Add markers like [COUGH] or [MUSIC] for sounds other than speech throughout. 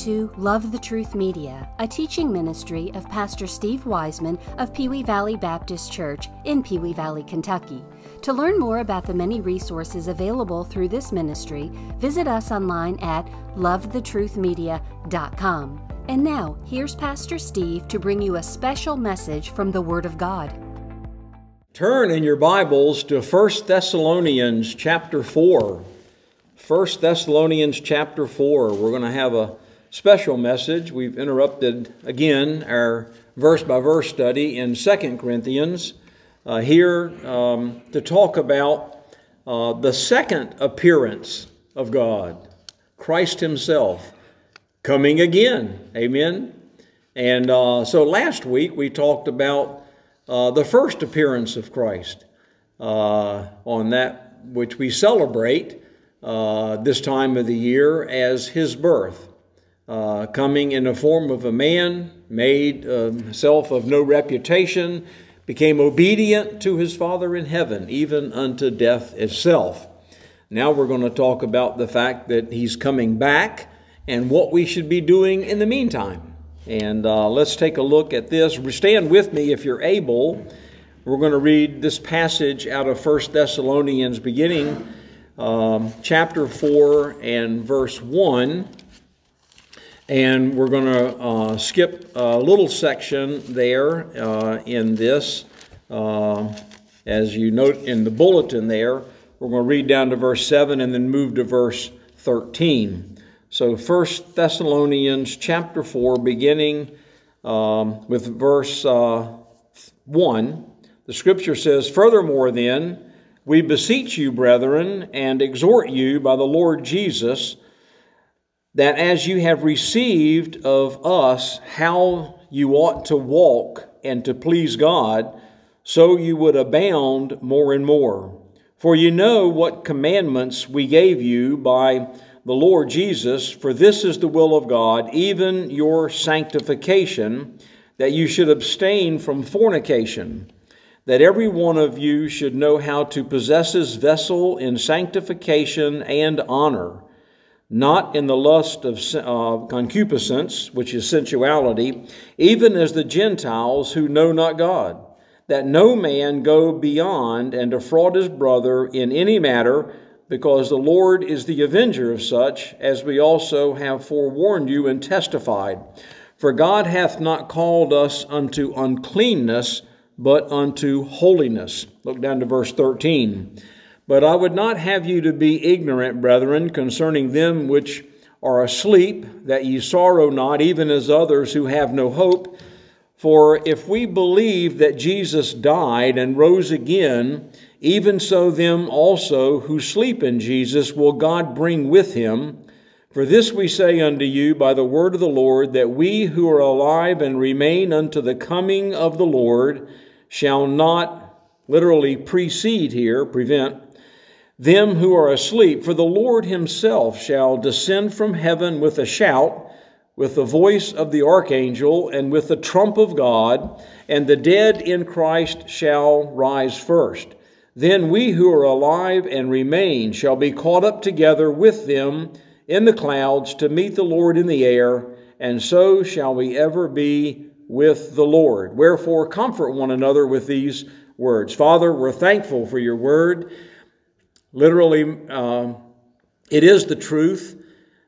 to Love the Truth Media, a teaching ministry of Pastor Steve Wiseman of Pewee Valley Baptist Church in Pewee Valley, Kentucky. To learn more about the many resources available through this ministry, visit us online at lovethetruthmedia.com. And now, here's Pastor Steve to bring you a special message from the Word of God. Turn in your Bibles to 1 Thessalonians chapter 4. 1 Thessalonians chapter 4. We're going to have a special message. We've interrupted again our verse by verse study in 2 Corinthians uh, here um, to talk about uh, the second appearance of God, Christ Himself coming again. Amen. And uh, so last week we talked about uh, the first appearance of Christ uh, on that which we celebrate uh, this time of the year as his birth, uh, coming in the form of a man, made himself of no reputation, became obedient to his Father in heaven, even unto death itself. Now we're going to talk about the fact that he's coming back and what we should be doing in the meantime. And uh, let's take a look at this. Stand with me if you're able. We're going to read this passage out of 1 Thessalonians, beginning um, chapter 4 and verse 1. And we're going to uh, skip a little section there uh, in this. Uh, as you note in the bulletin there, we're going to read down to verse 7 and then move to verse 13. So 1 Thessalonians chapter 4, beginning um, with verse uh, 1, the scripture says, Furthermore, then, we beseech you, brethren, and exhort you by the Lord Jesus, that as you have received of us how you ought to walk and to please God, so you would abound more and more. For you know what commandments we gave you by the Lord Jesus, for this is the will of God, even your sanctification, that you should abstain from fornication that every one of you should know how to possess his vessel in sanctification and honor, not in the lust of uh, concupiscence, which is sensuality, even as the Gentiles who know not God, that no man go beyond and defraud his brother in any matter, because the Lord is the avenger of such, as we also have forewarned you and testified. For God hath not called us unto uncleanness, but unto holiness. Look down to verse 13. But I would not have you to be ignorant, brethren, concerning them which are asleep, that ye sorrow not, even as others who have no hope. For if we believe that Jesus died and rose again, even so them also who sleep in Jesus will God bring with him. For this we say unto you by the word of the Lord, that we who are alive and remain unto the coming of the Lord, shall not literally precede here, prevent, them who are asleep. For the Lord himself shall descend from heaven with a shout, with the voice of the archangel, and with the trump of God, and the dead in Christ shall rise first. Then we who are alive and remain shall be caught up together with them in the clouds to meet the Lord in the air, and so shall we ever be with the Lord. Wherefore, comfort one another with these words. Father, we're thankful for your word. Literally, uh, it is the truth.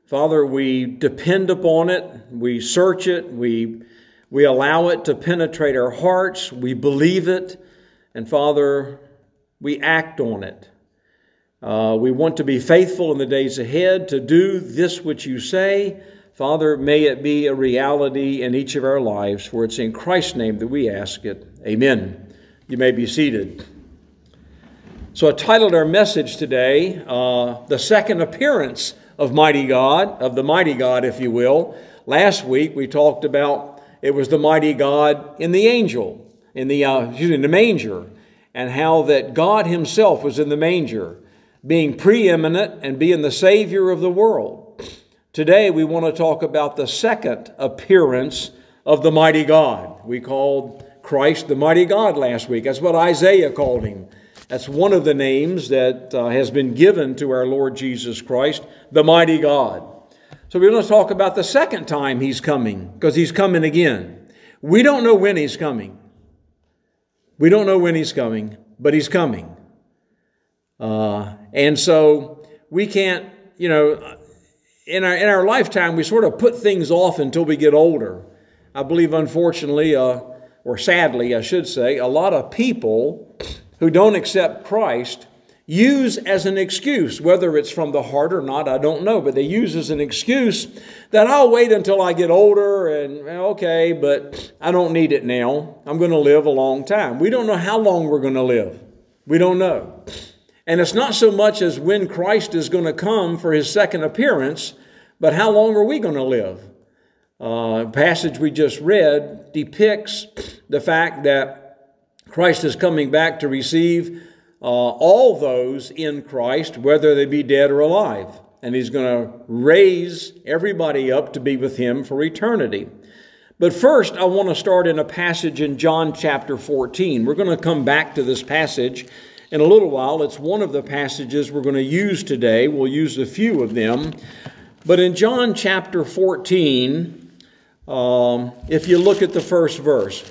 Father, we depend upon it, we search it, we, we allow it to penetrate our hearts, we believe it, and Father, we act on it. Uh, we want to be faithful in the days ahead to do this which you say Father, may it be a reality in each of our lives, for it's in Christ's name that we ask it. Amen. You may be seated. So I titled our message today, uh, The Second Appearance of Mighty God, of the Mighty God, if you will. Last week we talked about it was the mighty God in the angel, in the, uh, excuse me, in the manger, and how that God Himself was in the manger, being preeminent and being the Savior of the world. Today we want to talk about the second appearance of the mighty God. We called Christ the mighty God last week. That's what Isaiah called him. That's one of the names that uh, has been given to our Lord Jesus Christ, the mighty God. So we're going to talk about the second time he's coming, because he's coming again. We don't know when he's coming. We don't know when he's coming, but he's coming. Uh, and so we can't, you know, in our, in our lifetime, we sort of put things off until we get older. I believe, unfortunately, uh, or sadly, I should say, a lot of people who don't accept Christ use as an excuse, whether it's from the heart or not, I don't know, but they use as an excuse that I'll wait until I get older and okay, but I don't need it now. I'm going to live a long time. We don't know how long we're going to live. We don't know. And it's not so much as when Christ is going to come for his second appearance, but how long are we going to live? Uh, passage we just read depicts the fact that Christ is coming back to receive uh, all those in Christ, whether they be dead or alive. And he's going to raise everybody up to be with him for eternity. But first, I want to start in a passage in John chapter 14. We're going to come back to this passage in a little while. It's one of the passages we're going to use today. We'll use a few of them. But in John chapter 14, um, if you look at the first verse,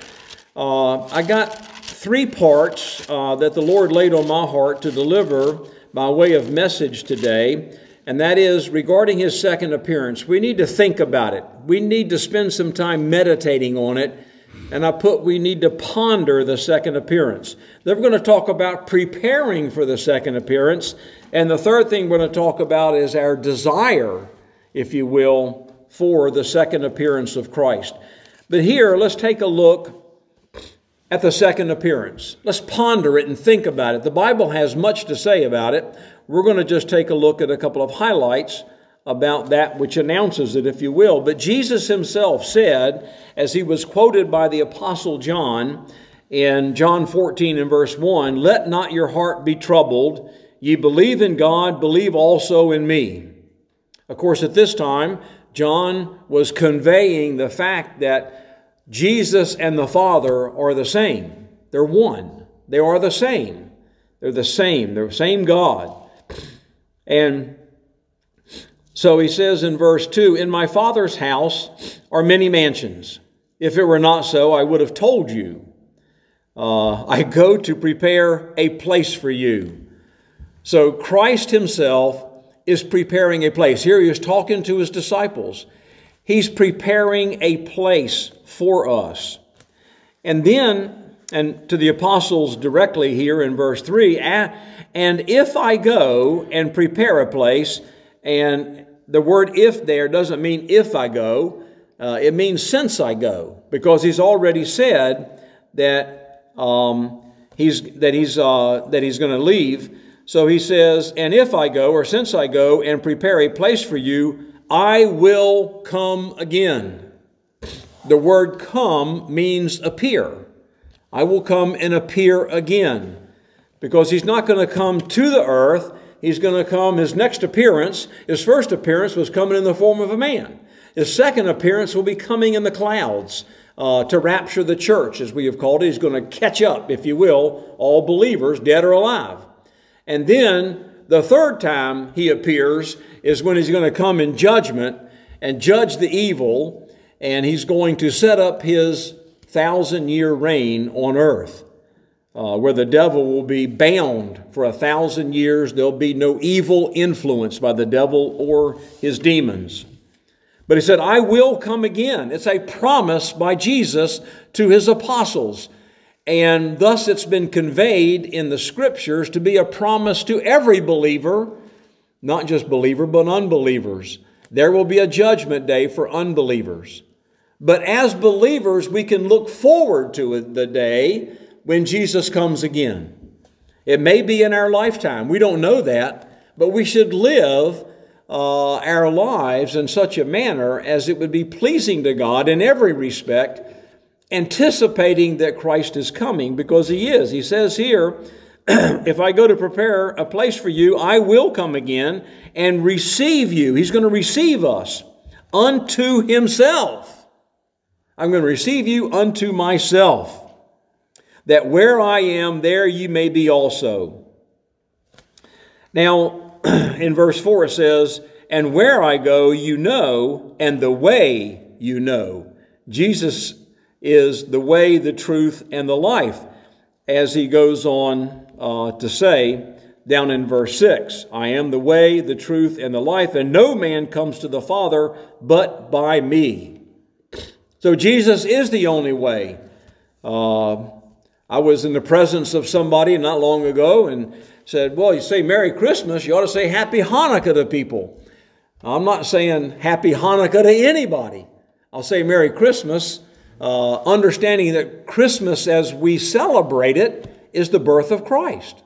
uh, I got three parts uh, that the Lord laid on my heart to deliver by way of message today, and that is regarding His second appearance. We need to think about it. We need to spend some time meditating on it. And I put we need to ponder the second appearance. Then we're going to talk about preparing for the second appearance. And the third thing we're going to talk about is our desire, if you will, for the second appearance of Christ. But here, let's take a look at the second appearance. Let's ponder it and think about it. The Bible has much to say about it. We're going to just take a look at a couple of highlights about that which announces it, if you will. But Jesus himself said, as he was quoted by the Apostle John in John 14 and verse 1, Let not your heart be troubled. Ye believe in God, believe also in me. Of course, at this time, John was conveying the fact that Jesus and the Father are the same. They're one. They are the same. They're the same. They're the same God. And so he says in verse 2 In my Father's house are many mansions. If it were not so, I would have told you. Uh, I go to prepare a place for you. So Christ himself is preparing a place. Here he is talking to his disciples. He's preparing a place for us. And then, and to the apostles directly here in verse 3, and if I go and prepare a place, and the word if there doesn't mean if I go, uh, it means since I go, because he's already said that um, he's that he's uh, that he's going to leave. So he says, and if I go, or since I go and prepare a place for you, I will come again. The word come means appear. I will come and appear again. Because he's not going to come to the earth. He's going to come, his next appearance, his first appearance was coming in the form of a man. His second appearance will be coming in the clouds uh, to rapture the church, as we have called it. He's going to catch up, if you will, all believers, dead or alive. And then the third time he appears is when he's going to come in judgment and judge the evil, and he's going to set up his thousand year reign on earth. Uh, where the devil will be bound for a thousand years. There'll be no evil influence by the devil or his demons. But he said, I will come again. It's a promise by Jesus to his apostles. And thus it's been conveyed in the scriptures to be a promise to every believer, not just believer, but unbelievers. There will be a judgment day for unbelievers. But as believers, we can look forward to the day when Jesus comes again. It may be in our lifetime. We don't know that, but we should live uh, our lives in such a manner as it would be pleasing to God in every respect anticipating that Christ is coming because he is. He says here, [CLEARS THROAT] if I go to prepare a place for you, I will come again and receive you. He's going to receive us unto himself. I'm going to receive you unto myself, that where I am, there you may be also. Now, [CLEARS THROAT] in verse 4 it says, and where I go, you know, and the way you know. Jesus is the way, the truth, and the life, as he goes on uh, to say down in verse 6 I am the way, the truth, and the life, and no man comes to the Father but by me. So Jesus is the only way. Uh, I was in the presence of somebody not long ago and said, Well, you say Merry Christmas, you ought to say Happy Hanukkah to people. I'm not saying Happy Hanukkah to anybody. I'll say Merry Christmas, uh, understanding that Christmas, as we celebrate it, is the birth of Christ.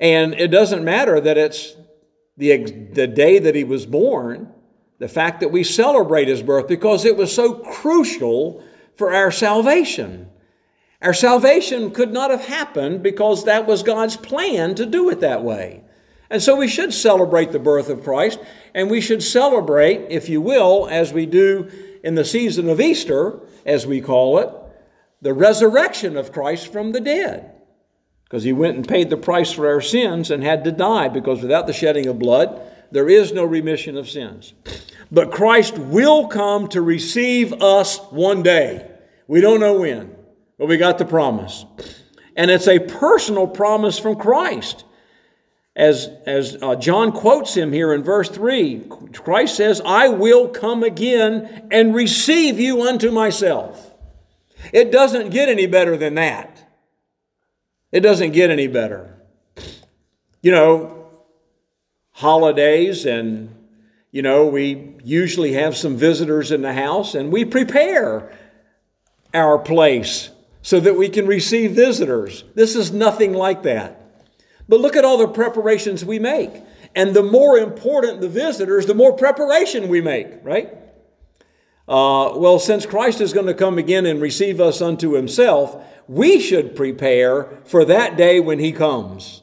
And it doesn't matter that it's the, the day that he was born, the fact that we celebrate his birth, because it was so crucial for our salvation. Our salvation could not have happened because that was God's plan to do it that way. And so we should celebrate the birth of Christ, and we should celebrate, if you will, as we do in the season of Easter, as we call it, the resurrection of Christ from the dead. Because he went and paid the price for our sins and had to die, because without the shedding of blood, there is no remission of sins. But Christ will come to receive us one day. We don't know when, but we got the promise. And it's a personal promise from Christ. As, as uh, John quotes him here in verse 3, Christ says, I will come again and receive you unto myself. It doesn't get any better than that. It doesn't get any better. You know, holidays and, you know, we usually have some visitors in the house and we prepare our place so that we can receive visitors. This is nothing like that. But look at all the preparations we make. And the more important the visitors, the more preparation we make, right? Uh, well, since Christ is going to come again and receive us unto himself, we should prepare for that day when he comes.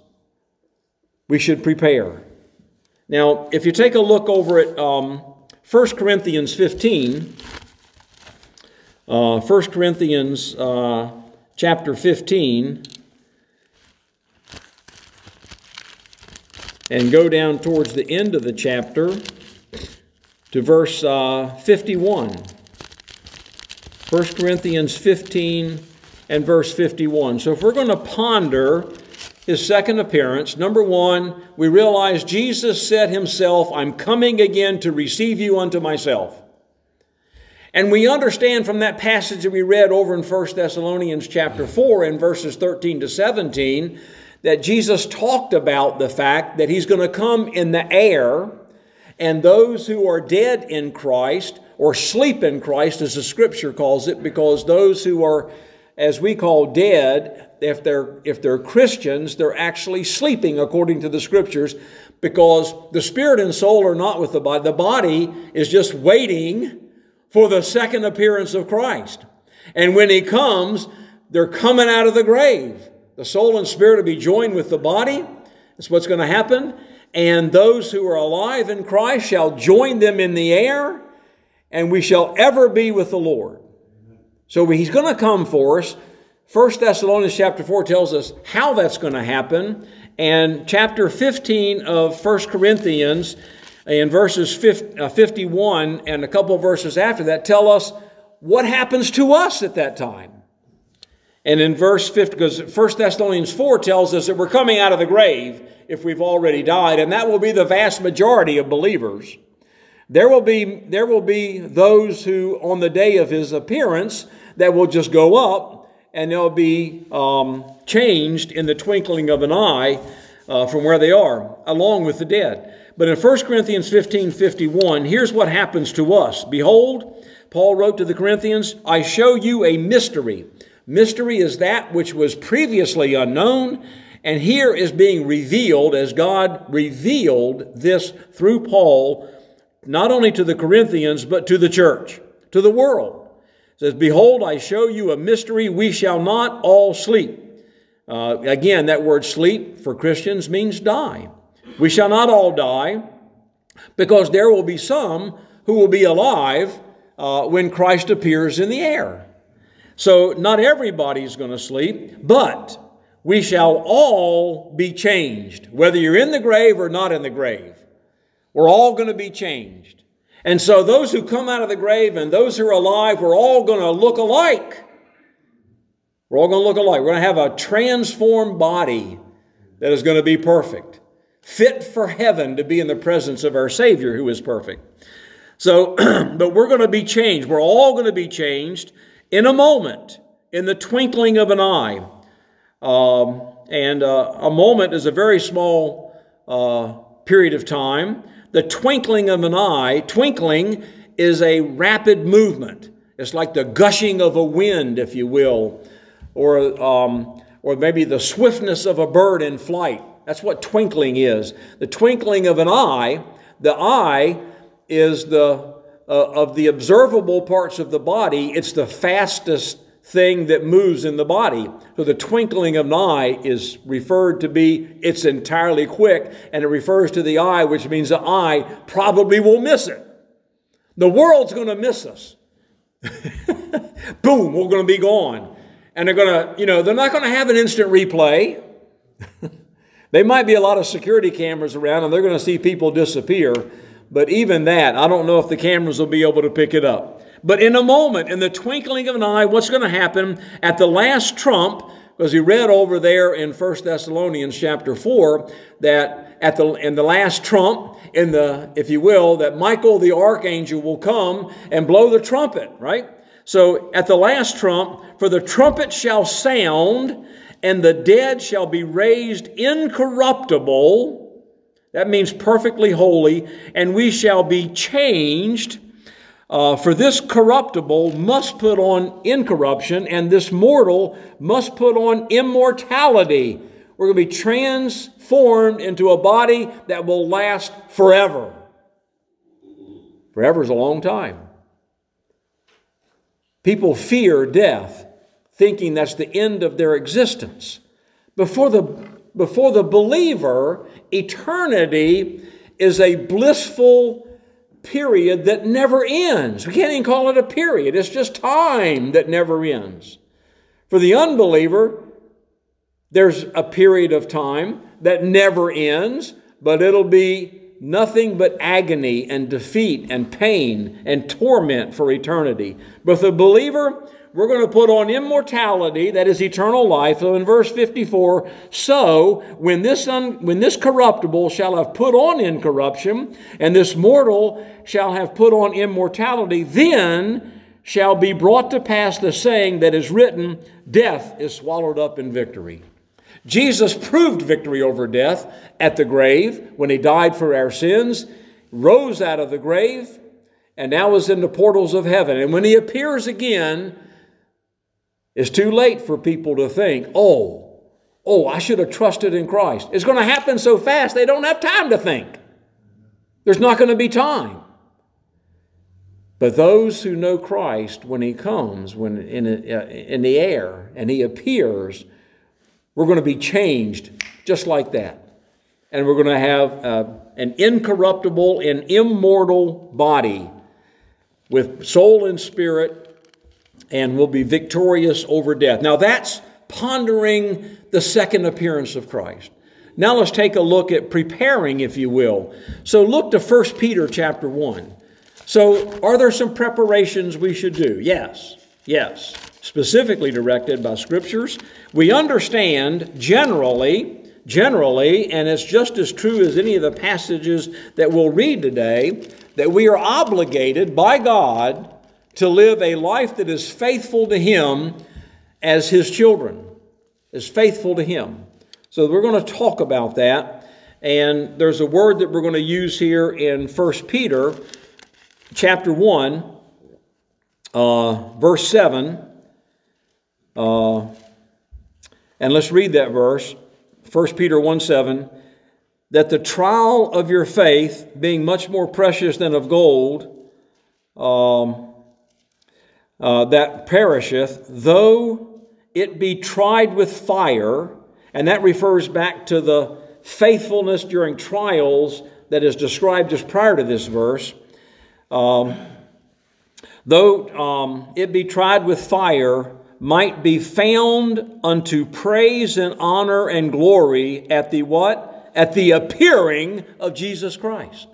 We should prepare. Now, if you take a look over at um, 1 Corinthians 15, uh, 1 Corinthians uh, chapter 15, and go down towards the end of the chapter to verse uh, 51. 1 Corinthians 15 and verse 51. So if we're going to ponder his second appearance, number one, we realize Jesus said himself, I'm coming again to receive you unto myself. And we understand from that passage that we read over in 1 Thessalonians chapter 4 in verses 13 to 17 that Jesus talked about the fact that he's going to come in the air and those who are dead in Christ or sleep in Christ, as the scripture calls it, because those who are, as we call dead, if they're, if they're Christians, they're actually sleeping according to the scriptures because the spirit and soul are not with the body. The body is just waiting for the second appearance of Christ. And when he comes, they're coming out of the grave. The soul and spirit will be joined with the body. That's what's going to happen and those who are alive in Christ shall join them in the air, and we shall ever be with the Lord. So he's going to come for us. First Thessalonians chapter 4 tells us how that's going to happen. And chapter 15 of First Corinthians, in verses uh, 51 and a couple of verses after that, tell us what happens to us at that time. And in verse 50, because 1 Thessalonians 4 tells us that we're coming out of the grave if we've already died, and that will be the vast majority of believers. There will be, there will be those who, on the day of his appearance, that will just go up and they'll be um, changed in the twinkling of an eye uh, from where they are, along with the dead. But in 1 Corinthians 15 51, here's what happens to us. Behold, Paul wrote to the Corinthians, I show you a mystery. Mystery is that which was previously unknown and here is being revealed as God revealed this through Paul, not only to the Corinthians, but to the church, to the world. Says, Behold, I show you a mystery. We shall not all sleep. Uh, again, that word sleep for Christians means die. We shall not all die because there will be some who will be alive uh, when Christ appears in the air. So, not everybody's going to sleep, but we shall all be changed, whether you're in the grave or not in the grave. We're all going to be changed. And so those who come out of the grave and those who are alive, we're all going to look alike. We're all going to look alike. We're going to have a transformed body that is going to be perfect, fit for heaven to be in the presence of our Savior who is perfect. So, [CLEARS THROAT] but we're going to be changed. We're all going to be changed in a moment, in the twinkling of an eye. Um, and uh, a moment is a very small uh, period of time. The twinkling of an eye, twinkling is a rapid movement. It's like the gushing of a wind, if you will, or, um, or maybe the swiftness of a bird in flight. That's what twinkling is. The twinkling of an eye, the eye is the uh, of the observable parts of the body, it's the fastest thing that moves in the body. So the twinkling of an eye is referred to be it's entirely quick, and it refers to the eye, which means the eye probably will miss it. The world's going to miss us. [LAUGHS] Boom, we're going to be gone. And they're going to, you know, they're not going to have an instant replay. [LAUGHS] they might be a lot of security cameras around and they're going to see people disappear. But even that, I don't know if the cameras will be able to pick it up. But in a moment, in the twinkling of an eye, what's going to happen at the last trump? Because he read over there in 1 Thessalonians chapter 4 that at the in the last trump, in the, if you will, that Michael the archangel will come and blow the trumpet, right? So at the last trump, for the trumpet shall sound, and the dead shall be raised incorruptible that means perfectly holy, and we shall be changed. Uh, for this corruptible must put on incorruption, and this mortal must put on immortality. We're going to be transformed into a body that will last forever. Forever is a long time. People fear death, thinking that's the end of their existence. Before the, before the believer, eternity is a blissful period that never ends. We can't even call it a period, it's just time that never ends. For the unbeliever, there's a period of time that never ends, but it'll be nothing but agony and defeat and pain and torment for eternity. But the believer, we're going to put on immortality, that is eternal life. So in verse 54, so when this, un, when this corruptible shall have put on incorruption, and this mortal shall have put on immortality, then shall be brought to pass the saying that is written, Death is swallowed up in victory. Jesus proved victory over death at the grave when he died for our sins, rose out of the grave, and now is in the portals of heaven. And when he appears again, it's too late for people to think, oh, oh, I should have trusted in Christ. It's going to happen so fast, they don't have time to think. There's not going to be time. But those who know Christ, when He comes, when in, uh, in the air, and He appears, we're going to be changed just like that. And we're going to have uh, an incorruptible and immortal body with soul and spirit and will be victorious over death. Now that's pondering the second appearance of Christ. Now let's take a look at preparing, if you will. So look to 1 Peter chapter 1. So are there some preparations we should do? Yes, yes. Specifically directed by scriptures. We understand generally, generally, and it's just as true as any of the passages that we'll read today, that we are obligated by God to live a life that is faithful to Him as His children, is faithful to Him. So we're going to talk about that. And there's a word that we're going to use here in 1 Peter chapter 1, uh, verse 7. Uh, and let's read that verse. 1 Peter 1 7. That the trial of your faith, being much more precious than of gold, um, uh, that perisheth, though it be tried with fire, and that refers back to the faithfulness during trials that is described just prior to this verse. Um, though um, it be tried with fire, might be found unto praise and honor and glory at the what? At the appearing of Jesus Christ.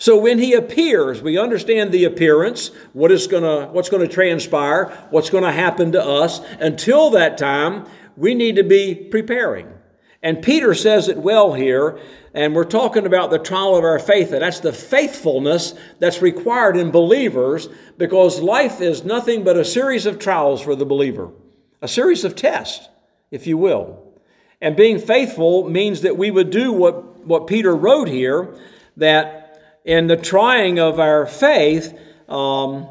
So when he appears, we understand the appearance, what is gonna, what's going to transpire, what's going to happen to us. Until that time, we need to be preparing. And Peter says it well here, and we're talking about the trial of our faith, and that's the faithfulness that's required in believers because life is nothing but a series of trials for the believer, a series of tests, if you will. And being faithful means that we would do what, what Peter wrote here, that in the trying of our faith, um,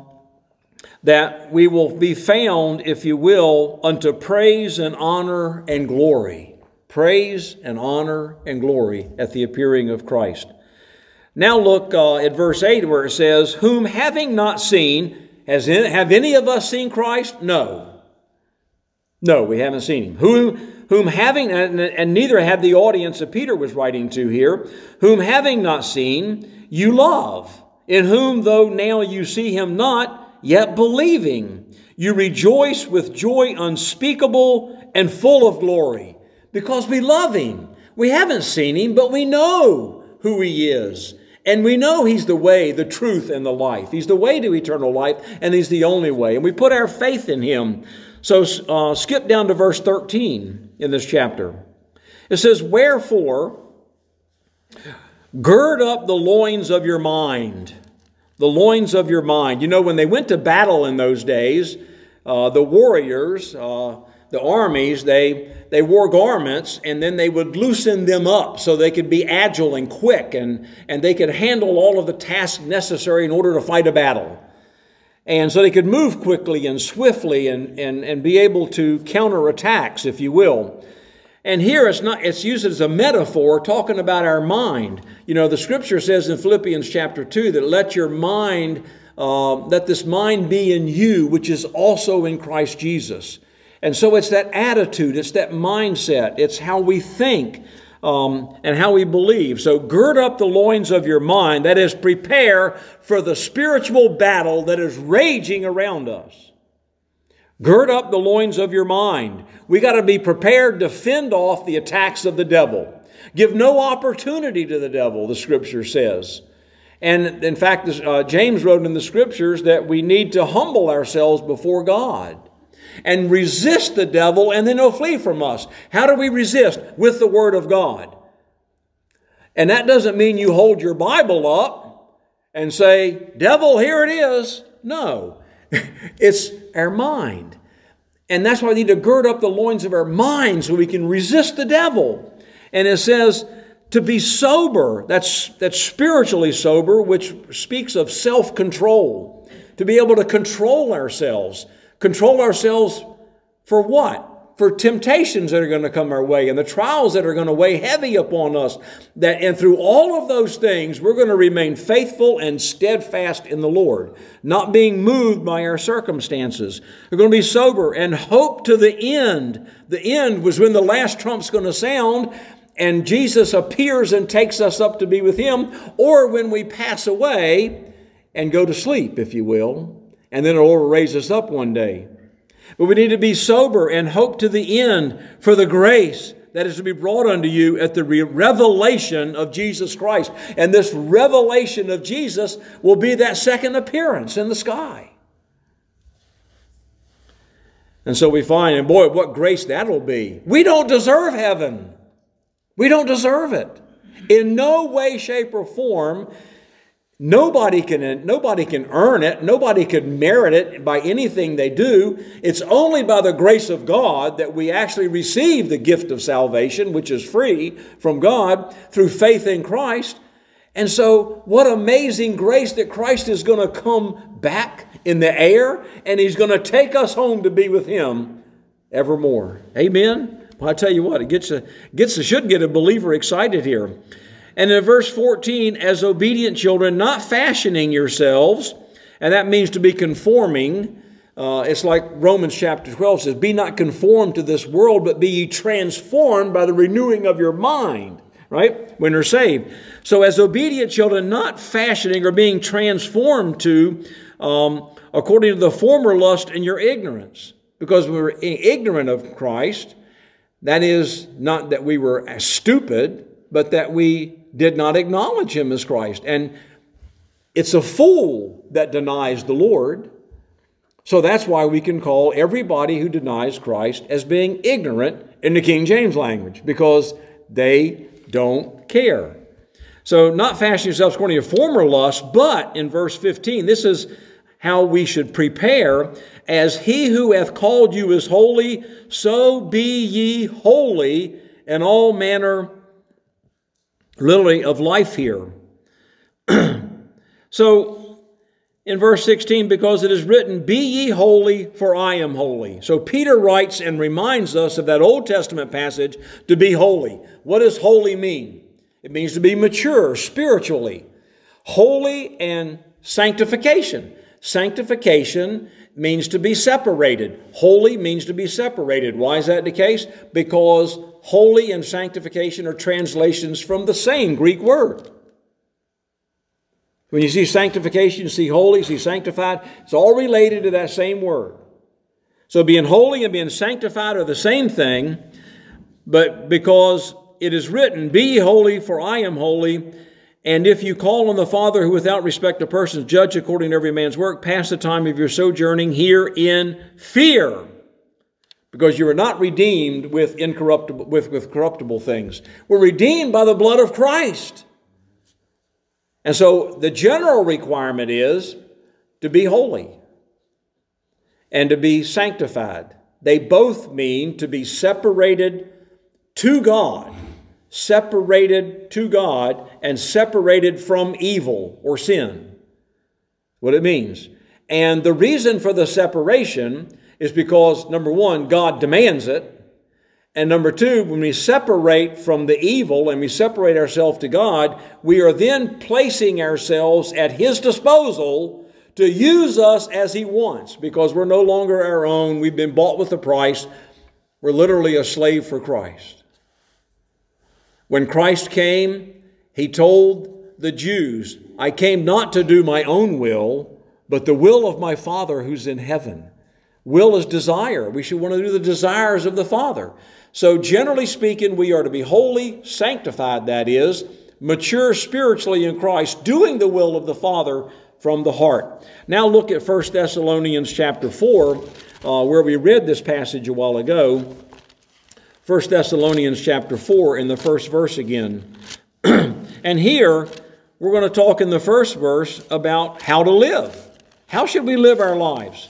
that we will be found, if you will, unto praise and honor and glory. Praise and honor and glory at the appearing of Christ. Now look uh, at verse 8 where it says, Whom having not seen, has in, have any of us seen Christ? No. No, we haven't seen him. Who, whom having, and, and neither had the audience that Peter was writing to here, whom having not seen, you love, in whom though now you see him not, yet believing, you rejoice with joy unspeakable and full of glory because we love Him. We haven't seen Him, but we know who He is. And we know He's the way, the truth, and the life. He's the way to eternal life, and He's the only way. And we put our faith in Him. So uh, skip down to verse 13 in this chapter. It says, Wherefore, gird up the loins of your mind. The loins of your mind. You know, when they went to battle in those days, uh, the warriors, uh, the armies, they, they wore garments and then they would loosen them up so they could be agile and quick and, and they could handle all of the tasks necessary in order to fight a battle. And so they could move quickly and swiftly and, and, and be able to counter attacks, if you will. And here it's not it's used as a metaphor talking about our mind. You know, the scripture says in Philippians chapter 2 that let your mind, uh, let this mind be in you, which is also in Christ Jesus. And so it's that attitude, it's that mindset, it's how we think um, and how we believe. So gird up the loins of your mind, that is, prepare for the spiritual battle that is raging around us. Gird up the loins of your mind. We got to be prepared to fend off the attacks of the devil. Give no opportunity to the devil, the scripture says. And in fact, uh, James wrote in the scriptures that we need to humble ourselves before God and resist the devil, and then he'll flee from us. How do we resist? With the Word of God. And that doesn't mean you hold your Bible up and say, Devil, here it is. No, [LAUGHS] it's our mind. And that's why we need to gird up the loins of our mind so we can resist the devil. And it says to be sober, that's, that's spiritually sober, which speaks of self control, to be able to control ourselves Control ourselves for what? For temptations that are going to come our way and the trials that are going to weigh heavy upon us. That and through all of those things, we're going to remain faithful and steadfast in the Lord, not being moved by our circumstances. We're going to be sober and hope to the end. The end was when the last trump's going to sound and Jesus appears and takes us up to be with Him, or when we pass away and go to sleep, if you will, and then the Lord will raise us up one day. But we need to be sober and hope to the end for the grace that is to be brought unto you at the revelation of Jesus Christ. And this revelation of Jesus will be that second appearance in the sky. And so we find, and boy, what grace that'll be. We don't deserve heaven. We don't deserve it. In no way, shape, or form Nobody can, nobody can earn it. Nobody can merit it by anything they do. It's only by the grace of God that we actually receive the gift of salvation, which is free from God through faith in Christ. And so, what amazing grace that Christ is going to come back in the air and he's going to take us home to be with him evermore. Amen. Well, I tell you what, it gets a, gets a, should get a believer excited here. And in verse 14, as obedient children, not fashioning yourselves, and that means to be conforming. Uh, it's like Romans chapter 12 says, Be not conformed to this world, but be ye transformed by the renewing of your mind, right? When you're saved. So, as obedient children, not fashioning or being transformed to um, according to the former lust in your ignorance. Because we were ignorant of Christ, that is, not that we were stupid, but that we did not acknowledge him as Christ. And It's a fool that denies the Lord. So that's why we can call everybody who denies Christ as being ignorant in the King James language, because they don't care. So, not fashion yourselves according to your former lusts, but in verse 15, this is how we should prepare. As he who hath called you is holy, so be ye holy in all manner, literally, of life here. [CLEARS THROAT] so, in verse 16, because it is written, Be ye holy, for I am holy. So Peter writes and reminds us of that Old Testament passage to be holy. What does holy mean? It means to be mature spiritually. Holy and sanctification. Sanctification means to be separated. Holy means to be separated. Why is that the case? Because holy and sanctification are translations from the same Greek word. When you see sanctification, you see holy, you see sanctified, it's all related to that same word. So being holy and being sanctified are the same thing, but because it is written, Be holy, for I am holy. And if you call on the Father who without respect of persons judge according to every man's work, pass the time of your sojourning here in fear. Because you are not redeemed with incorruptible with, with corruptible things. We're redeemed by the blood of Christ. And so the general requirement is to be holy and to be sanctified. They both mean to be separated to God separated to God and separated from evil or sin. What it means. And the reason for the separation is because, number one, God demands it. And number two, when we separate from the evil and we separate ourselves to God, we are then placing ourselves at His disposal to use us as He wants because we're no longer our own. We've been bought with a price. We're literally a slave for Christ. When Christ came, he told the Jews, I came not to do my own will, but the will of my Father who's in heaven. Will is desire. We should want to do the desires of the Father. So, generally speaking, we are to be holy, sanctified, that is, mature spiritually in Christ, doing the will of the Father from the heart. Now look at 1 Thessalonians chapter 4, uh, where we read this passage a while ago. 1 Thessalonians chapter 4 in the first verse again. [CLEARS THROAT] and here we're going to talk in the first verse about how to live. How should we live our lives?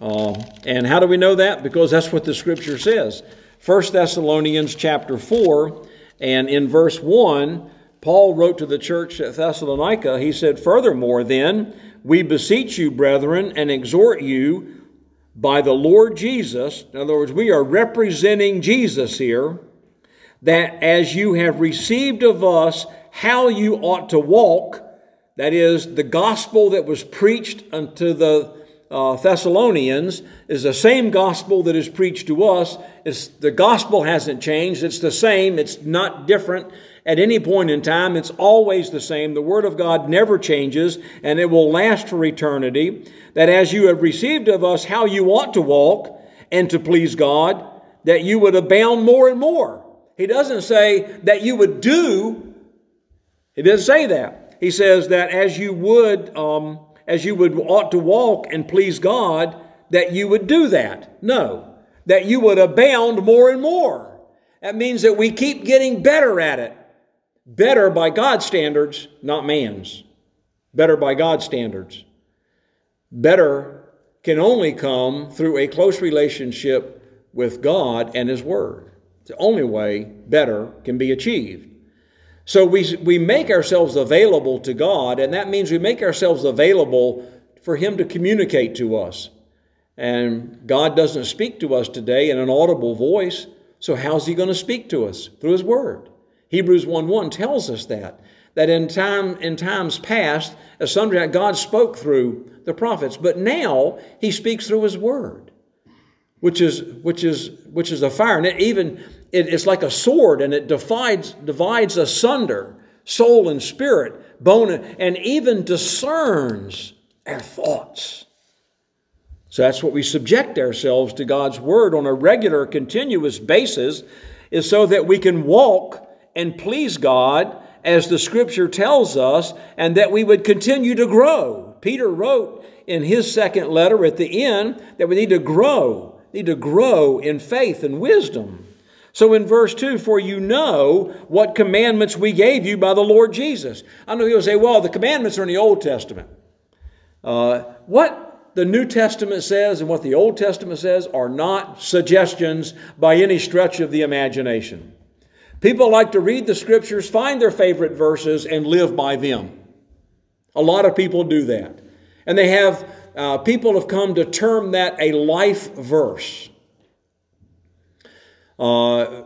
Uh, and how do we know that? Because that's what the scripture says. 1 Thessalonians chapter 4 and in verse 1, Paul wrote to the church at Thessalonica, he said, Furthermore, then, we beseech you, brethren, and exhort you by the Lord Jesus, in other words, we are representing Jesus here, that as you have received of us how you ought to walk, that is, the gospel that was preached unto the uh, Thessalonians is the same gospel that is preached to us. It's, the gospel hasn't changed. It's the same. It's not different at any point in time. It's always the same. The Word of God never changes, and it will last for eternity. That as you have received of us how you ought to walk and to please God, that you would abound more and more. He doesn't say that you would do, he doesn't say that. He says that as you would, um, as you would ought to walk and please God, that you would do that. No, that you would abound more and more. That means that we keep getting better at it. Better by God's standards, not man's. Better by God's standards. Better can only come through a close relationship with God and His Word. It's the only way better can be achieved. So we, we make ourselves available to God, and that means we make ourselves available for Him to communicate to us. And God doesn't speak to us today in an audible voice, so how's He going to speak to us? Through His Word. Hebrews 1 1 tells us that. That in time in times past, as sundry God spoke through the prophets, but now he speaks through his word, which is which is which is a fire. And it even it, it's like a sword and it divides divides asunder soul and spirit, bone, and even discerns our thoughts. So that's what we subject ourselves to God's Word on a regular, continuous basis, is so that we can walk and please God as the scripture tells us, and that we would continue to grow. Peter wrote in his second letter at the end that we need to grow, need to grow in faith and wisdom. So in verse 2, for you know what commandments we gave you by the Lord Jesus. I know people say, well, the commandments are in the Old Testament. Uh, what the New Testament says and what the Old Testament says are not suggestions by any stretch of the imagination. People like to read the scriptures, find their favorite verses, and live by them. A lot of people do that. And they have, uh, people have come to term that a life verse. Uh,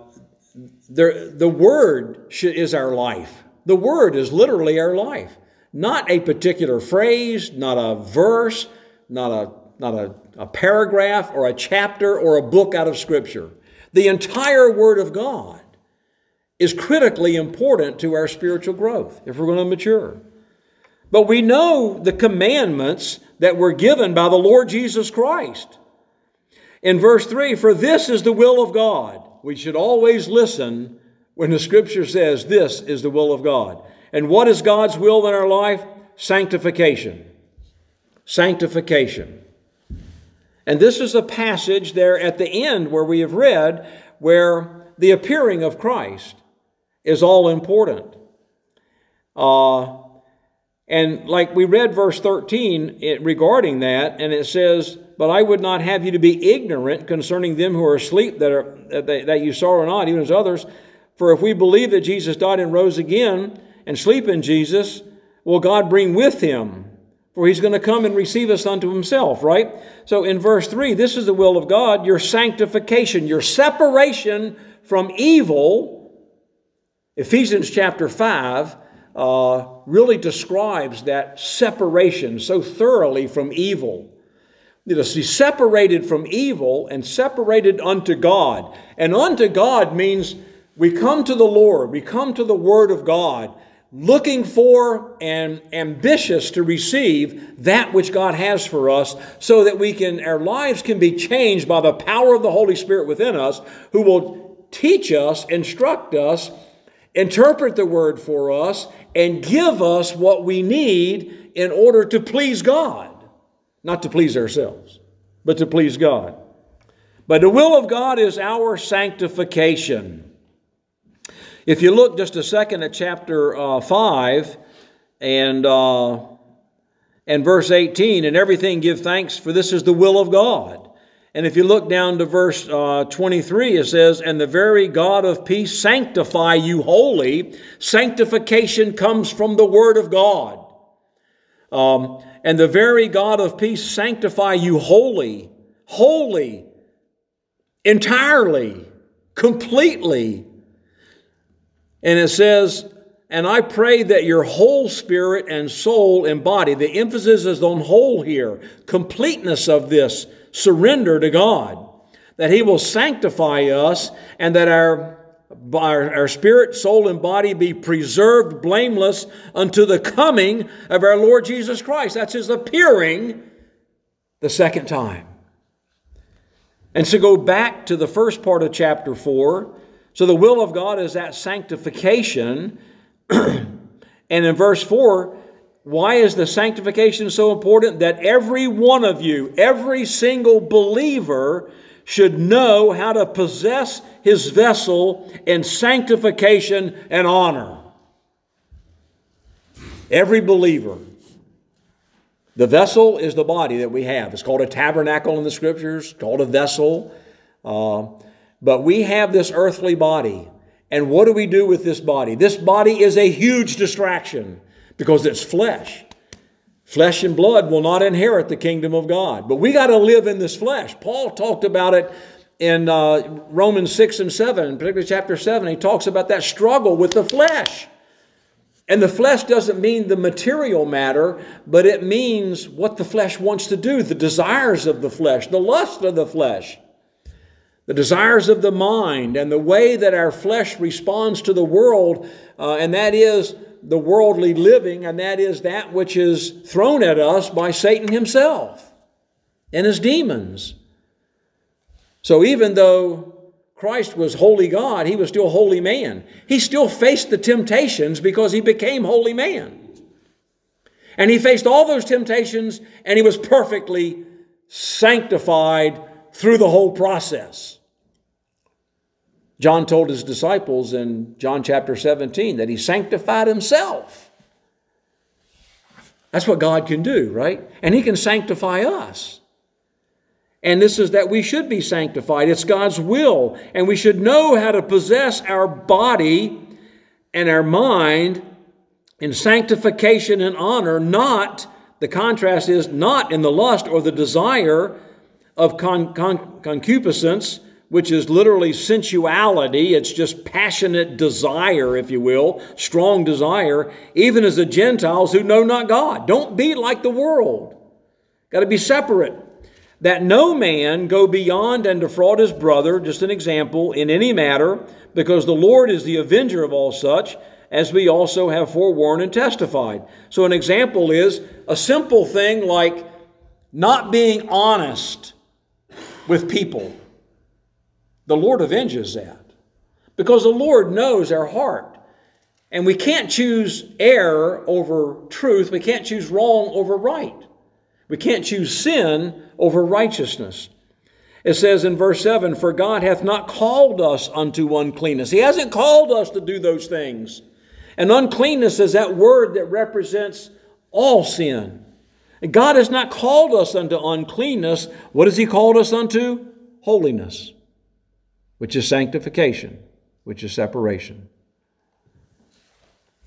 the, the Word is our life. The Word is literally our life. Not a particular phrase, not a verse, not a, not a, a paragraph or a chapter or a book out of Scripture. The entire Word of God is critically important to our spiritual growth if we're going to mature. But we know the commandments that were given by the Lord Jesus Christ. In verse 3, for this is the will of God. We should always listen when the scripture says this is the will of God. And what is God's will in our life? Sanctification. Sanctification. And this is a passage there at the end where we have read where the appearing of Christ is all important. Uh, and like we read verse 13 it, regarding that, and it says, But I would not have you to be ignorant concerning them who are asleep, that, are, that, that you sorrow not, even as others. For if we believe that Jesus died and rose again, and sleep in Jesus, will God bring with him? For he's going to come and receive us unto himself, right? So in verse 3, this is the will of God, your sanctification, your separation from evil Ephesians chapter 5 uh, really describes that separation so thoroughly from evil. You know, see, separated from evil and separated unto God. And unto God means we come to the Lord, we come to the Word of God, looking for and ambitious to receive that which God has for us so that we can, our lives can be changed by the power of the Holy Spirit within us who will teach us, instruct us, interpret the word for us, and give us what we need in order to please God. Not to please ourselves, but to please God. But the will of God is our sanctification. If you look just a second at chapter uh, 5 and, uh, and verse 18, and everything give thanks, for this is the will of God and if you look down to verse uh, 23, it says, And the very God of peace sanctify you wholly. Sanctification comes from the Word of God. Um, and the very God of peace sanctify you wholly, wholly, entirely, completely. And it says, and I pray that your whole spirit and soul and body, the emphasis is on whole here, completeness of this surrender to God, that He will sanctify us and that our, our, our spirit, soul, and body be preserved blameless unto the coming of our Lord Jesus Christ. That's His appearing the second time. And so go back to the first part of chapter 4, so the will of God is that sanctification. [CLEARS THROAT] and in verse 4, why is the sanctification so important? That every one of you, every single believer, should know how to possess his vessel in sanctification and honor. Every believer. The vessel is the body that we have. It's called a tabernacle in the scriptures, called a vessel. Uh, but we have this earthly body. And what do we do with this body? This body is a huge distraction because it's flesh. Flesh and blood will not inherit the kingdom of God. But we got to live in this flesh. Paul talked about it in uh, Romans 6 and 7, particularly chapter 7. He talks about that struggle with the flesh. And the flesh doesn't mean the material matter, but it means what the flesh wants to do, the desires of the flesh, the lust of the flesh, the desires of the mind, and the way that our flesh responds to the world, uh, and that is the worldly living, and that is that which is thrown at us by Satan himself and his demons. So even though Christ was holy God, he was still holy man. He still faced the temptations because he became holy man. And he faced all those temptations and he was perfectly sanctified through the whole process. John told his disciples in John chapter 17 that he sanctified himself. That's what God can do, right? And he can sanctify us. And this is that we should be sanctified. It's God's will. And we should know how to possess our body and our mind in sanctification and honor, not, the contrast is not in the lust or the desire of con- con- concupiscence, which is literally sensuality. It's just passionate desire, if you will, strong desire, even as the Gentiles who know not God. Don't be like the world. Got to be separate that no man go beyond and defraud his brother, just an example, in any matter, because the Lord is the avenger of all such, as we also have forewarned and testified. So, an example is a simple thing like not being honest with people. The Lord avenges that because the Lord knows our heart. And we can't choose error over truth, we can't choose wrong over right. We can't choose sin over righteousness. It says in verse 7 For God hath not called us unto uncleanness. He hasn't called us to do those things. And uncleanness is that word that represents all sin. God has not called us unto uncleanness. What has He called us unto? Holiness, which is sanctification, which is separation.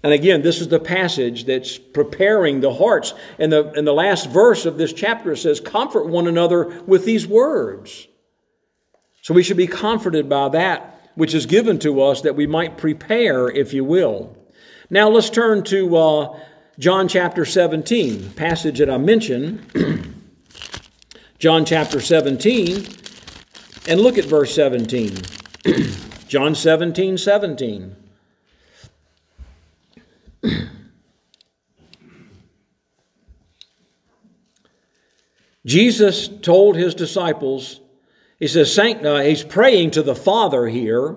And again, this is the passage that's preparing the hearts. And the, in the last verse of this chapter says, Comfort one another with these words. So we should be comforted by that which is given to us that we might prepare, if you will. Now let's turn to uh, John chapter 17, passage that I mentioned. [CLEARS THROAT] John chapter 17, and look at verse 17. [CLEARS THROAT] John 17, 17. [CLEARS THROAT] Jesus told his disciples, he says, uh, he's praying to the Father here,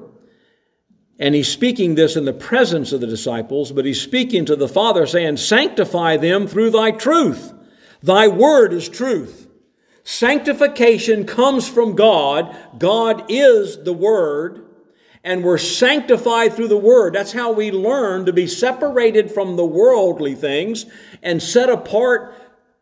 and he's speaking this in the presence of the disciples, but he's speaking to the Father, saying, Sanctify them through thy truth. Thy word is truth. Sanctification comes from God. God is the Word, and we're sanctified through the Word. That's how we learn to be separated from the worldly things and set apart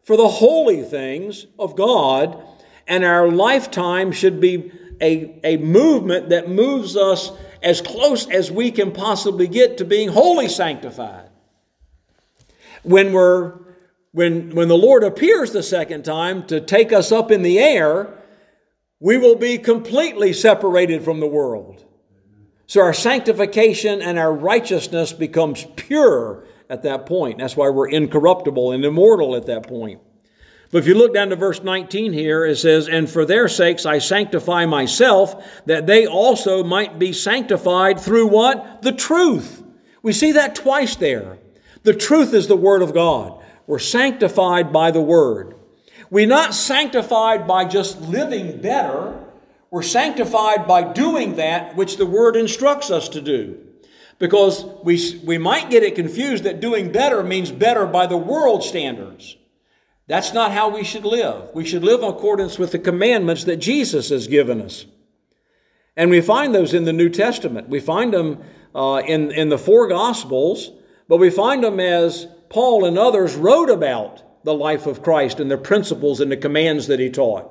for the holy things of God, and our lifetime should be a, a movement that moves us as close as we can possibly get to being wholly sanctified. When we're when, when the Lord appears the second time to take us up in the air, we will be completely separated from the world. So our sanctification and our righteousness becomes pure at that point. That's why we're incorruptible and immortal at that point. But if you look down to verse 19 here, it says, And for their sakes I sanctify myself, that they also might be sanctified through what? The truth. We see that twice there. The truth is the Word of God. We're sanctified by the Word. We're not sanctified by just living better. We're sanctified by doing that which the Word instructs us to do. Because we, we might get it confused that doing better means better by the world standards. That's not how we should live. We should live in accordance with the commandments that Jesus has given us. And we find those in the New Testament. We find them uh, in, in the four Gospels, but we find them as Paul and others wrote about the life of Christ and the principles and the commands that he taught.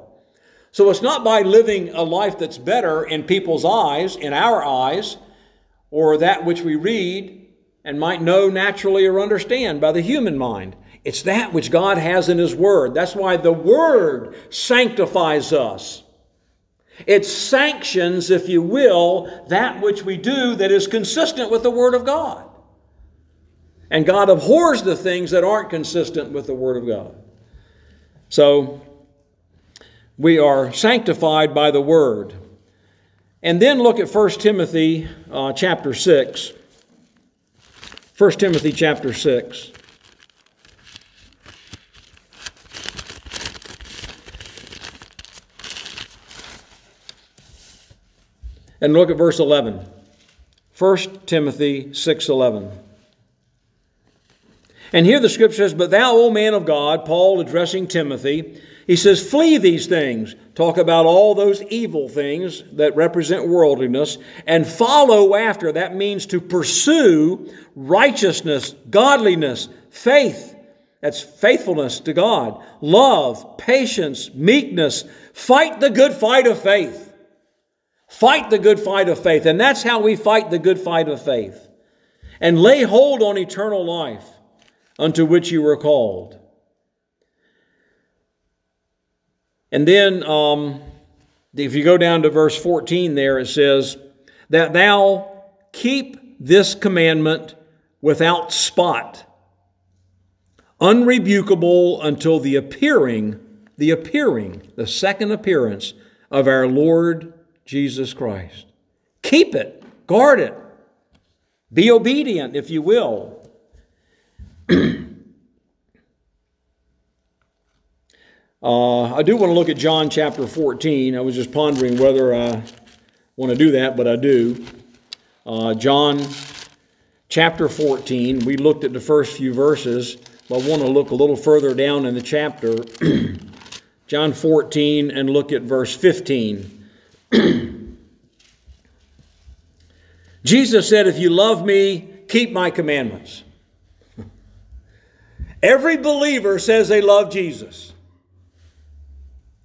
So it's not by living a life that's better in people's eyes, in our eyes, or that which we read and might know naturally or understand by the human mind. It's that which God has in His Word. That's why the Word sanctifies us. It sanctions, if you will, that which we do that is consistent with the Word of God. And God abhors the things that aren't consistent with the Word of God. So, we are sanctified by the Word. And then look at 1 Timothy uh, chapter 6. 1 Timothy chapter 6. And look at verse 11. 1 Timothy 6:11. And here the scripture says, But thou, O man of God, Paul addressing Timothy, he says, Flee these things. Talk about all those evil things that represent worldliness and follow after. That means to pursue righteousness, godliness, faith. That's faithfulness to God, love, patience, meekness. Fight the good fight of faith. Fight the good fight of faith. And that's how we fight the good fight of faith. And lay hold on eternal life unto which you were called. And then, um, if you go down to verse 14 there, it says, That thou keep this commandment without spot, unrebukable until the appearing, the appearing, the second appearance of our Lord Jesus Christ. Keep it, guard it, be obedient, if you will. Uh, I do want to look at John chapter 14. I was just pondering whether I want to do that, but I do. Uh, John chapter 14. We looked at the first few verses, but I want to look a little further down in the chapter. [CLEARS THROAT] John 14 and look at verse 15. [CLEARS THROAT] Jesus said, If you love me, keep my commandments. Every believer says they love Jesus.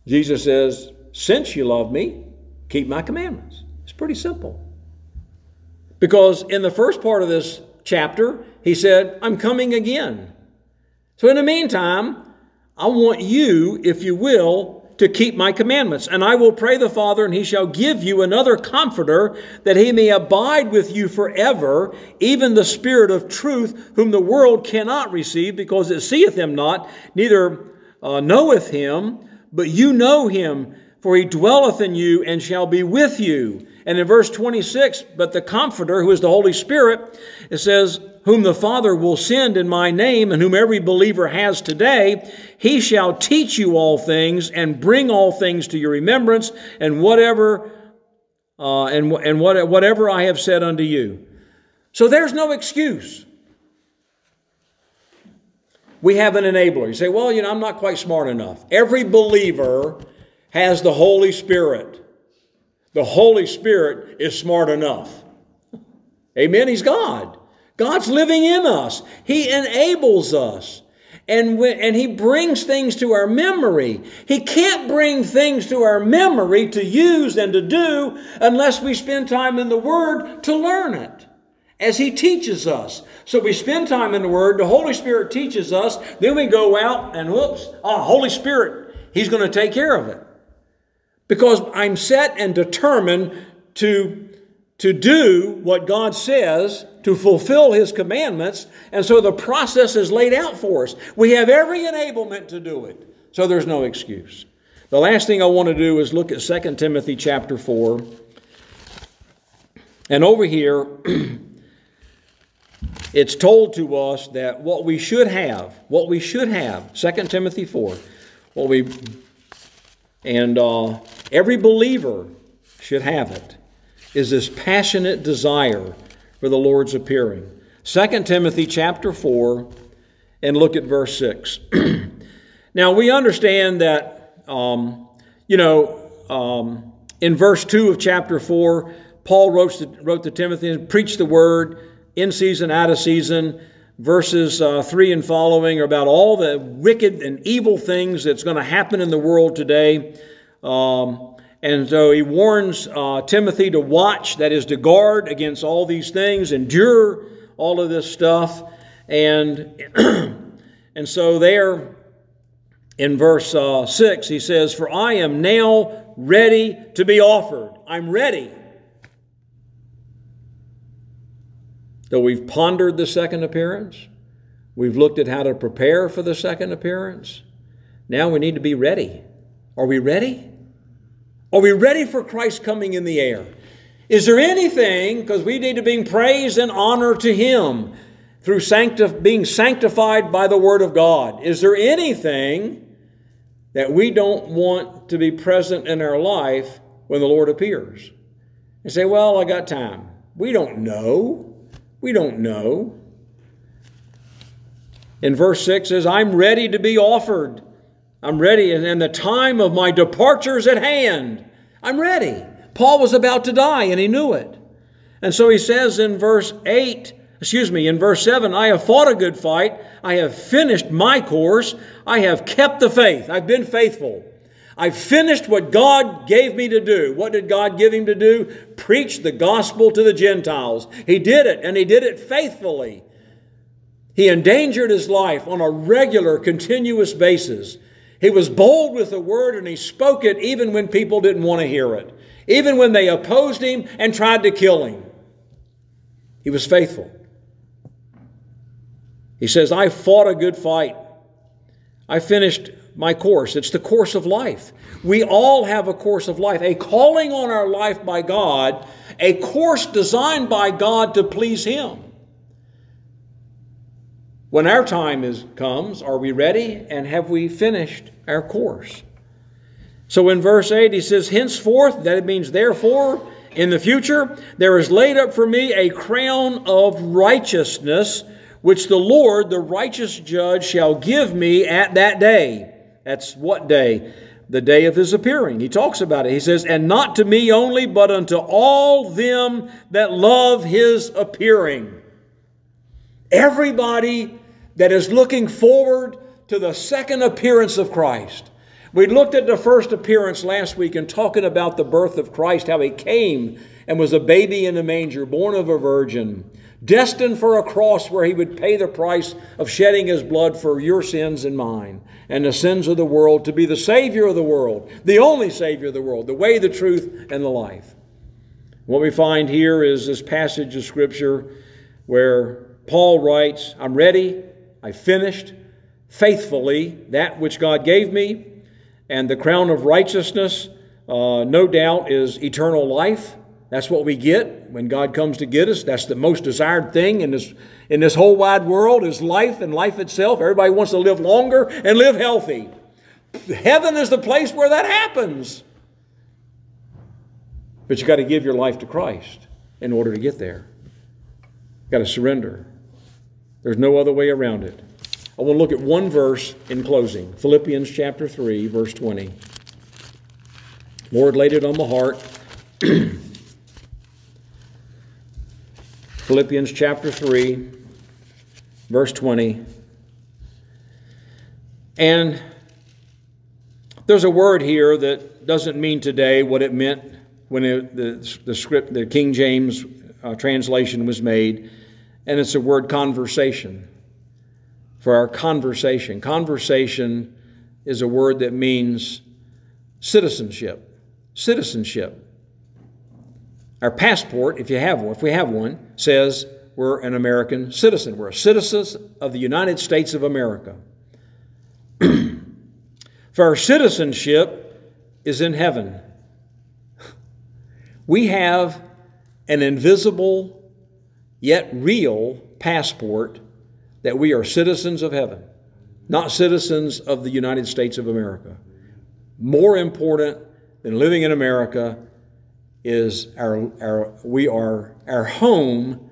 Jesus says, Since you love me, keep my commandments. It's pretty simple. Because in the first part of this chapter, he said, I'm coming again. So in the meantime, I want you, if you will, to keep my commandments. And I will pray the Father, and he shall give you another comforter, that he may abide with you forever, even the Spirit of truth, whom the world cannot receive, because it seeth him not, neither uh, knoweth him but you know him, for he dwelleth in you and shall be with you. And in verse 26, but the Comforter, who is the Holy Spirit, it says, Whom the Father will send in my name, and whom every believer has today, he shall teach you all things and bring all things to your remembrance, and whatever uh, and, and what, whatever I have said unto you. So there's no excuse we have an enabler. You say, well, you know, I'm not quite smart enough. Every believer has the Holy Spirit. The Holy Spirit is smart enough. Amen. He's God. God's living in us. He enables us. And, when, and He brings things to our memory. He can't bring things to our memory to use and to do unless we spend time in the Word to learn it as He teaches us. So we spend time in the Word, the Holy Spirit teaches us, then we go out and whoops, oh, Holy Spirit, He's going to take care of it. Because I'm set and determined to, to do what God says, to fulfill His commandments, and so the process is laid out for us. We have every enablement to do it, so there's no excuse. The last thing I want to do is look at 2 Timothy chapter 4. And over here, [CLEARS THROAT] it's told to us that what we should have, what we should have, 2 Timothy 4, what we, and uh, every believer should have it, is this passionate desire for the Lord's appearing. 2 Timothy chapter 4, and look at verse 6. [CLEARS THROAT] now, we understand that, um, you know, um, in verse 2 of chapter 4, Paul wrote to, wrote to Timothy and preached the word in season, out of season. Verses uh, 3 and following are about all the wicked and evil things that's going to happen in the world today. Um, and so he warns uh, Timothy to watch, that is, to guard against all these things, endure all of this stuff. And, [CLEARS THROAT] and so there in verse uh, 6, he says, For I am now ready to be offered. I'm ready. Though we've pondered the second appearance, we've looked at how to prepare for the second appearance. Now we need to be ready. Are we ready? Are we ready for Christ coming in the air? Is there anything, because we need to bring praise and honor to Him through sancti- being sanctified by the Word of God, is there anything that we don't want to be present in our life when the Lord appears? and say, Well, I got time. We don't know. We don't know. In verse 6 says, I'm ready to be offered. I'm ready, and the time of my departure is at hand. I'm ready. Paul was about to die, and he knew it. And so he says in verse 8, excuse me, in verse 7, I have fought a good fight. I have finished my course. I have kept the faith. I've been faithful. I finished what God gave me to do. What did God give him to do? Preach the gospel to the Gentiles. He did it, and he did it faithfully. He endangered his life on a regular, continuous basis. He was bold with the word and he spoke it even when people didn't want to hear it, even when they opposed him and tried to kill him. He was faithful. He says, I fought a good fight. I finished my course. It's the course of life. We all have a course of life, a calling on our life by God, a course designed by God to please Him. When our time is, comes, are we ready and have we finished our course? So in verse 8, he says, Henceforth, that means therefore, in the future, there is laid up for me a crown of righteousness, which the Lord, the righteous judge, shall give me at that day. That's what day? The day of his appearing. He talks about it. He says, And not to me only, but unto all them that love his appearing. Everybody that is looking forward to the second appearance of Christ. We looked at the first appearance last week and talking about the birth of Christ, how he came and was a baby in a manger, born of a virgin, destined for a cross where he would pay the price of shedding his blood for your sins and mine and the sins of the world to be the Savior of the world, the only Savior of the world, the way, the truth, and the life. What we find here is this passage of Scripture where Paul writes, I'm ready, I finished faithfully that which God gave me, and the crown of righteousness, uh, no doubt, is eternal life. That's what we get when God comes to get us. That's the most desired thing in this, in this whole wide world is life and life itself. Everybody wants to live longer and live healthy. Heaven is the place where that happens. But you got to give your life to Christ in order to get there. You've got to surrender. There's no other way around it. I want to look at one verse in closing Philippians chapter 3, verse 20. Lord laid it on my heart. [CLEARS THROAT] Philippians chapter 3, verse 20. And there's a word here that doesn't mean today what it meant when it, the, the script, the King James uh, translation was made and it's the word conversation. For our conversation. Conversation is a word that means citizenship. Citizenship. Our passport, if you have one, if we have one, says we're an American citizen. We're citizens of the United States of America. [CLEARS THROAT] For our citizenship is in heaven. We have an invisible yet real passport that we are citizens of heaven, not citizens of the United States of America. More important than living in America is our, our we are our home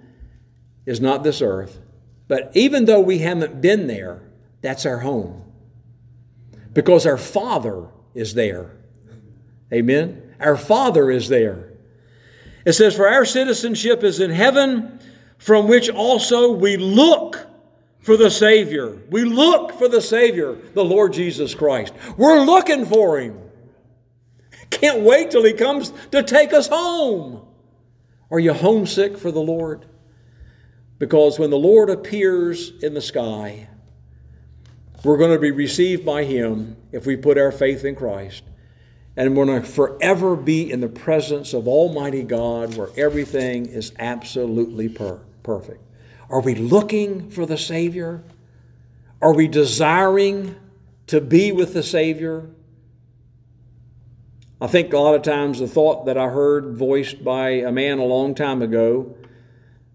is not this earth, but even though we haven't been there, that's our home. Because our Father is there. Amen. Our Father is there. It says, For our citizenship is in heaven, from which also we look for the Savior. We look for the Savior, the Lord Jesus Christ. We're looking for Him. Can't wait till He comes to take us home. Are you homesick for the Lord? Because when the Lord appears in the sky, we're going to be received by Him if we put our faith in Christ. And we're going to forever be in the presence of Almighty God where everything is absolutely per- perfect. Are we looking for the Savior? Are we desiring to be with the Savior? I think a lot of times the thought that I heard voiced by a man a long time ago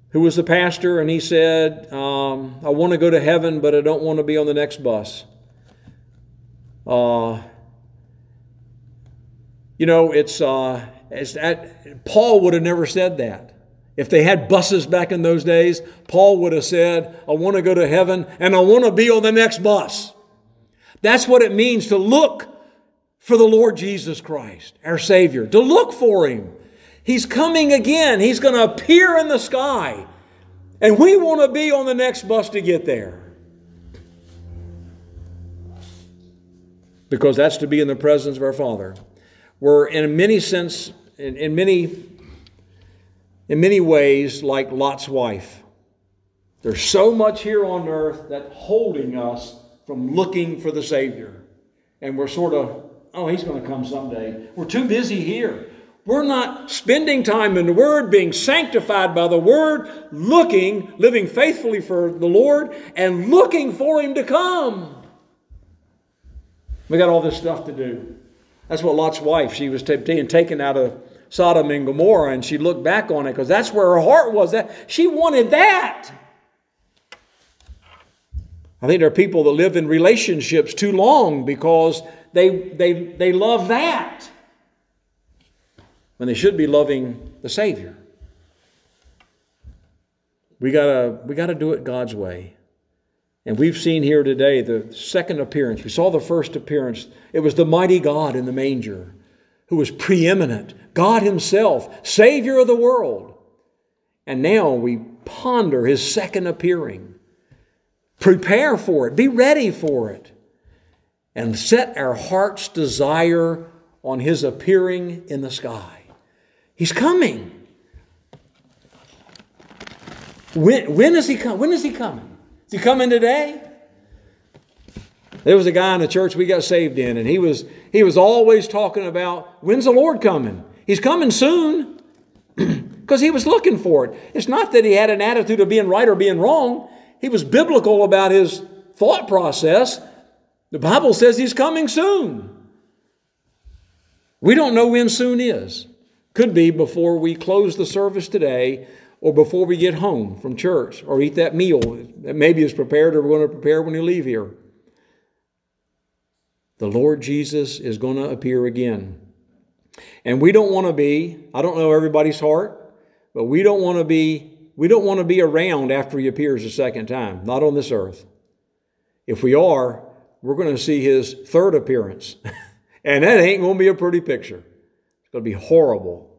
who was the pastor, and he said, um, I want to go to heaven, but I don't want to be on the next bus. Uh, you know, it's uh, That, Paul would have never said that. If they had buses back in those days, Paul would have said, I want to go to heaven and I want to be on the next bus. That's what it means to look for the Lord Jesus Christ, our Savior, to look for Him. He's coming again. He's going to appear in the sky. And we want to be on the next bus to get there. Because that's to be in the presence of our Father. We're in a many sense, in, in many in many ways like Lot's wife. There's so much here on earth that holding us from looking for the Savior. And we're sort of, oh, he's going to come someday. We're too busy here. We're not spending time in the Word, being sanctified by the Word, looking, living faithfully for the Lord, and looking for Him to come. We got all this stuff to do. That's what Lot's wife, she was being taken out of Sodom and Gomorrah, and she looked back on it because that's where her heart was. That she wanted that. I think there are people that live in relationships too long because they, they, they love that when they should be loving the Savior. We gotta, we gotta do it God's way. And we've seen here today the second appearance. We saw the first appearance. It was the mighty God in the manger who was preeminent, God Himself, Savior of the world. And now we ponder His second appearing. Prepare for it, be ready for it, and set our heart's desire on His appearing in the sky. He's coming. When, when is he coming? When is he coming? Is he coming today? There was a guy in the church we got saved in, and he was he was always talking about when's the Lord coming? He's coming soon. [CLEARS THROAT] Because he was looking for it. It's not that he had an attitude of being right or being wrong. He was biblical about his thought process. The Bible says he's coming soon. We don't know when soon is. Could be before we close the service today or before we get home from church or eat that meal that maybe is prepared or we're going to prepare when we leave here. The Lord Jesus is going to appear again. And we don't want to be, I don't know everybody's heart, but we don't want to be we don't want to be around after he appears a second time, not on this earth. If we are, we're going to see his third appearance. [LAUGHS] and that ain't going to be a pretty picture It's going to be horrible.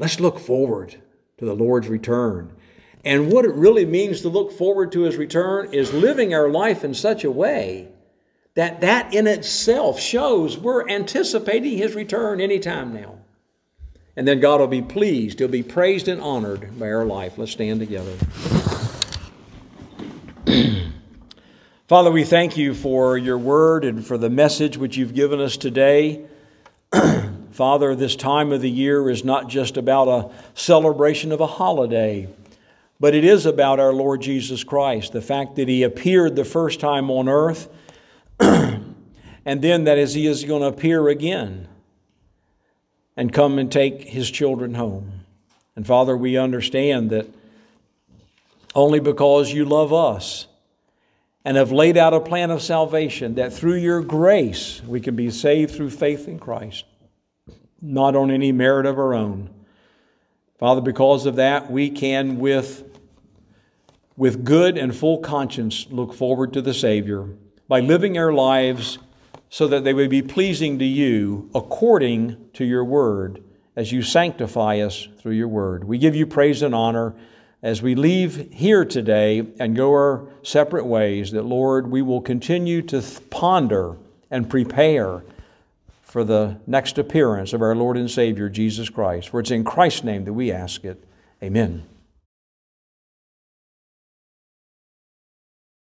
Let's look forward to the Lord's return. And what it really means to look forward to his return is living our life in such a way that that in itself shows we're anticipating his return anytime now. And then God will be pleased. He'll be praised and honored by our life. Let's stand together. [CLEARS THROAT] Father, we thank you for your word and for the message which you've given us today. [CLEARS THROAT] Father, this time of the year is not just about a celebration of a holiday, but it is about our Lord Jesus Christ, the fact that He appeared the first time on earth, [CLEARS THROAT] and then that is, He is going to appear again and come and take His children home. And Father, we understand that only because you love us and have laid out a plan of salvation, that through your grace we can be saved through faith in Christ not on any merit of our own. Father, because of that, we can, with, with good and full conscience, look forward to the Savior by living our lives so that they would be pleasing to you according to your word as you sanctify us through your word. We give you praise and honor as we leave here today and go our separate ways, that, Lord, we will continue to ponder and prepare for the next appearance of our Lord and Savior, Jesus Christ. For it's in Christ's name that we ask it. Amen.